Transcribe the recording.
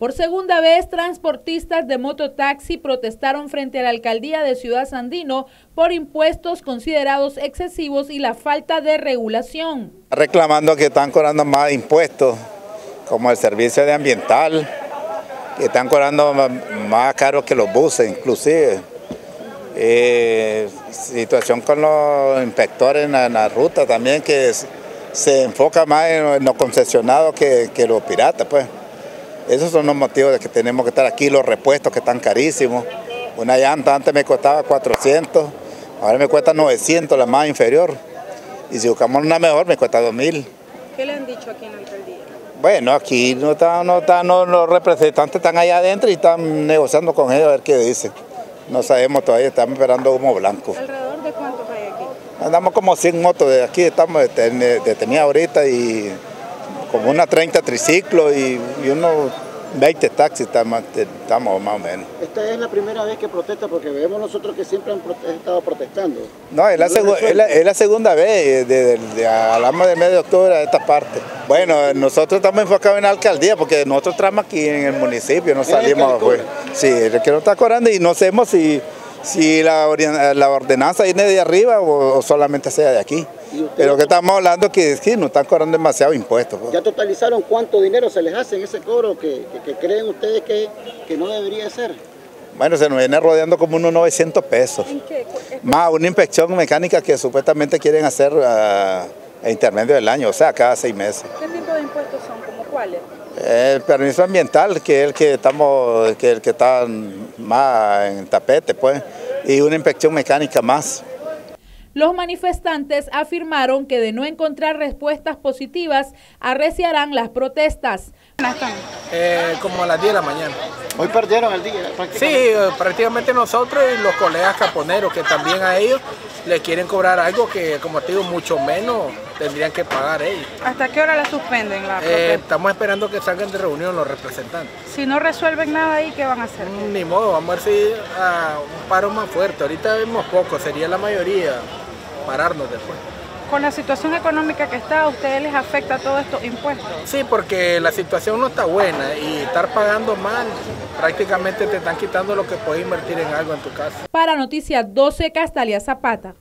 Por segunda vez, transportistas de mototaxi protestaron frente a la alcaldía de Ciudad Sandino por impuestos considerados excesivos y la falta de regulación. Reclamando que están cobrando más impuestos, como el servicio de ambiental, que están cobrando más caro que los buses inclusive. Eh, situación con los inspectores en la, ruta también, que se enfoca más en, los concesionados que, que los piratas, pues. Esos son los motivos de que tenemos que estar aquí, los repuestos que están carísimos. Una llanta antes me costaba 400, ahora me cuesta 900, la más inferior. Y si buscamos una mejor me cuesta 2000. ¿Qué le han dicho aquí en la alcaldía? Bueno, aquí no están, no están, los representantes están allá adentro y están negociando con ellos a ver qué dicen. No sabemos todavía, estamos esperando humo blanco. ¿Alrededor de cuántos hay aquí? Andamos como 100 motos de aquí, estamos detenidos ahorita y como una 30 triciclos y, y unos 20 taxis estamos, estamos más o menos. Esta es la primera vez que protesta porque vemos nosotros que siempre han estado protestando. No, es la, es la, segunda vez, de, de, hablamos del mes de octubre a esta parte. Bueno, nosotros estamos enfocados en la alcaldía porque nosotros estamos aquí en el municipio, no salimos afuera. Sí, el que no está cobrando y no sabemos si, si la, ordenanza viene de arriba o solamente sea de aquí. Pero que estamos hablando es que sí, nos están cobrando demasiado impuestos. ¿Ya totalizaron cuánto dinero se les hace en ese cobro que, creen ustedes que, no debería ser? Bueno, se nos viene rodeando como unos 900 pesos. ¿En qué? Más una inspección mecánica que supuestamente quieren hacer a, intermedio del año, o sea, cada seis meses. ¿Qué tipo de impuestos son? ¿Como cuáles? El permiso ambiental, que es el que estamos, que el que está más en tapete, pues, y una inspección mecánica más. Los manifestantes afirmaron que de no encontrar respuestas positivas, arreciarán las protestas. Eh, como a las 10 de la mañana. Hoy perdieron el día. Sí, eh, prácticamente nosotros y los colegas caponeros que también a ellos les quieren cobrar algo que, como te digo, mucho menos tendrían que pagar ellos. ¿Hasta qué hora la suspenden la eh, Estamos esperando que salgan de reunión los representantes. Si no resuelven nada ahí, ¿qué van a hacer? Ni modo, vamos a ver si a un paro más fuerte. Ahorita vemos poco, sería la mayoría pararnos después. Con la situación económica que está, ¿a ustedes les afecta todo estos impuestos? Sí, porque la situación no está buena y estar pagando mal, prácticamente te están quitando lo que puedes invertir en algo en tu casa. Para Noticias 12, Castalia Zapata.